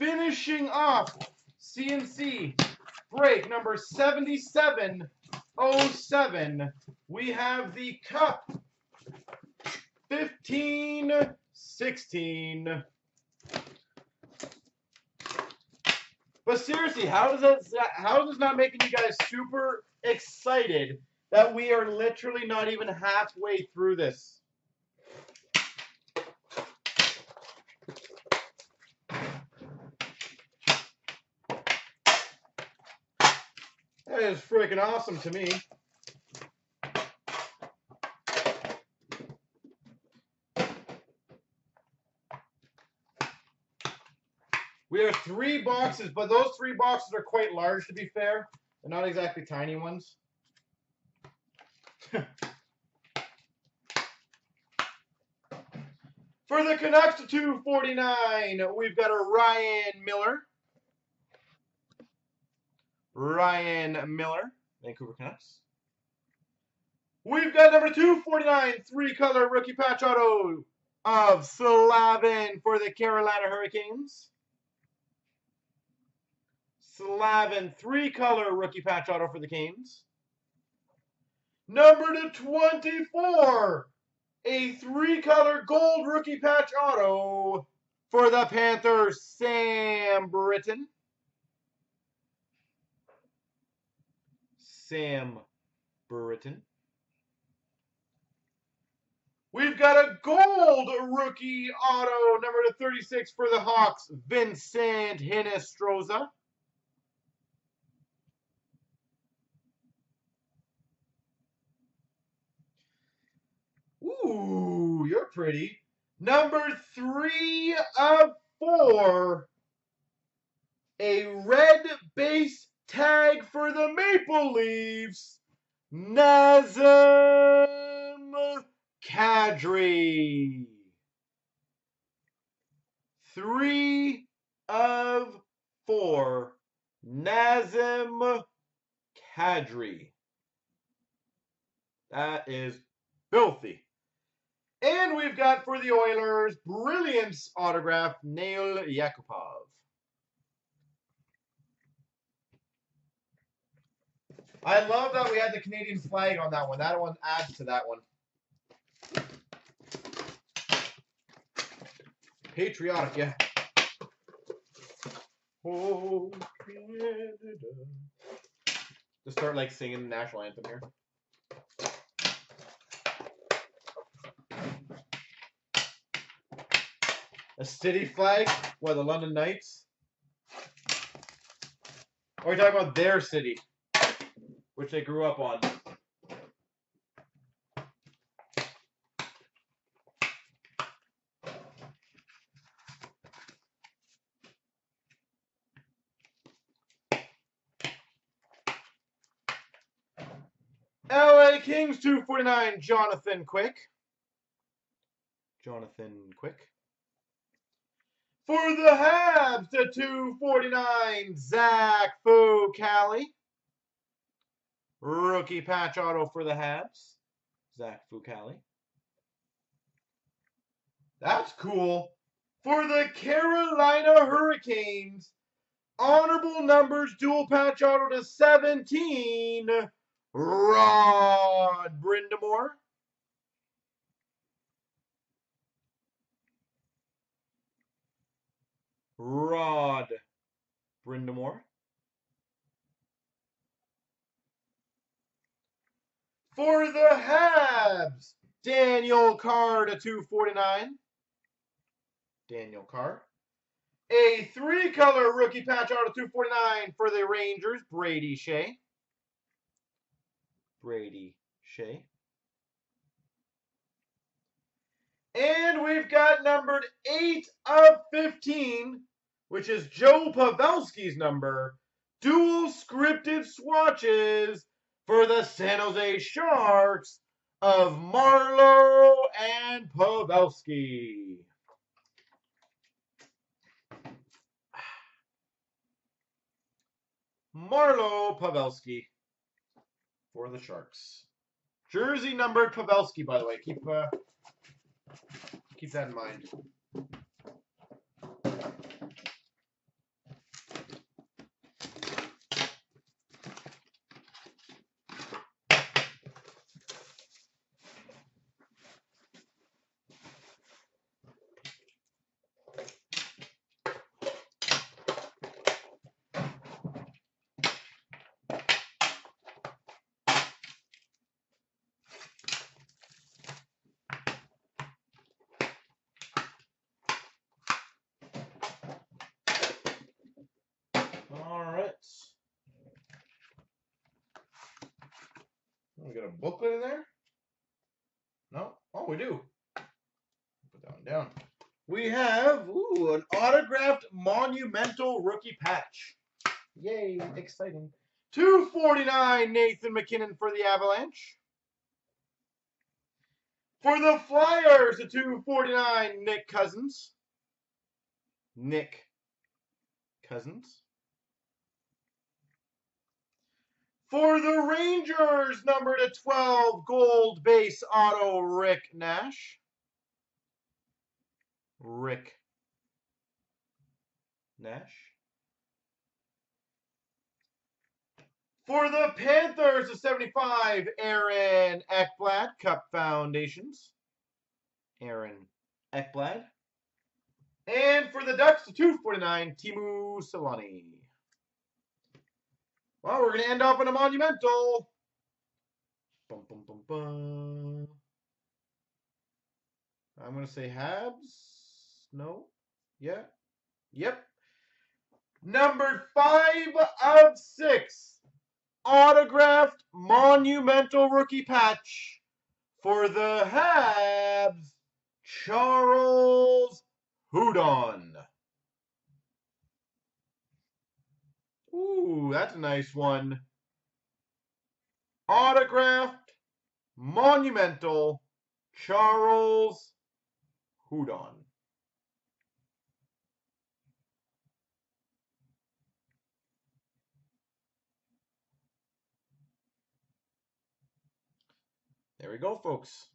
finishing off CNC break number 7707, we have the Cup 1516. But seriously, that how is this not making you guys super excited that we are literally not even halfway through this? That is freaking awesome to me. We have three boxes, but those three boxes are quite large to be fair. They're not exactly tiny ones. For the Canucks to 249, we've got a Ryan Miller. Ryan Miller, Vancouver Canucks. We've got number 249, three-color rookie patch auto of Slavin for the Carolina Hurricanes. Slavin, three-color rookie patch auto for the Canes. Number to 24, a three-color gold rookie patch auto for the Panthers, Sam Brittain. Sam Brittain. We've got a gold rookie auto, number to 36 for the Hawks, Vincent Hinostroza. Ooh, you're pretty. Number three of four. A red base tag for the Maple Leafs. Nazem Kadri. Three of four. Nazem Kadri. That is filthy. And we've got for the Oilers, Brilliance autograph, Nail Yakupov. I love that we had the Canadian flag on that one. That one adds to that one. Patriotic, yeah. Oh, Canada. Just start like singing the national anthem here. A city flag? What, the London Knights? Or are you talking about their city? Which they grew up on. LA Kings 249, Jonathan Quick. Jonathan Quick. For the Habs, the 249, Zach Fucale. Rookie patch auto for the Habs, Zach Fucale. That's cool. For the Carolina Hurricanes, honorable numbers dual patch auto to 17, Rod Brind'Amour. Rod Brind'Amour. For the Habs, Daniel Carr to 249. Daniel Carr. A three-color rookie patch auto 249 for the Rangers, Brady Skjei. Brady Skjei. And we've got numbered 8 of 15, which is Joe Pavelski's number. Dual scripted swatches for the San Jose Sharks of Marleau and Pavelski. Marleau Pavelski for the Sharks. Jersey numbered Pavelski, by the way. Keep uh, keep that in mind. We got a booklet in there? No? Oh, we do. Put that one down. We have ooh, an autographed monumental rookie patch. Yay, exciting. 249 Nathan MacKinnon for the Avalanche. For the Flyers, the 249 Nick Cousins. Nick Cousins. For the Rangers, number to 12, gold base auto, Rick Nash. Rick Nash. For the Panthers, a 75, Aaron Ekblad, Cup Foundations. Aaron Ekblad. And for the Ducks, a 249, Teemu Selanne. Well, we're going to end up in a monumental. Bum, bum, bum. I'm going to say Habs. No? Yeah? Yep. Number five of six. Autographed monumental rookie patch for the Habs. Charles Hudon. Ooh, that's a nice one. Autographed, monumental, Charles Hudon. There we go, folks.